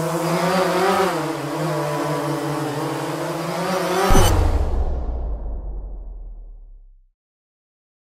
Oh.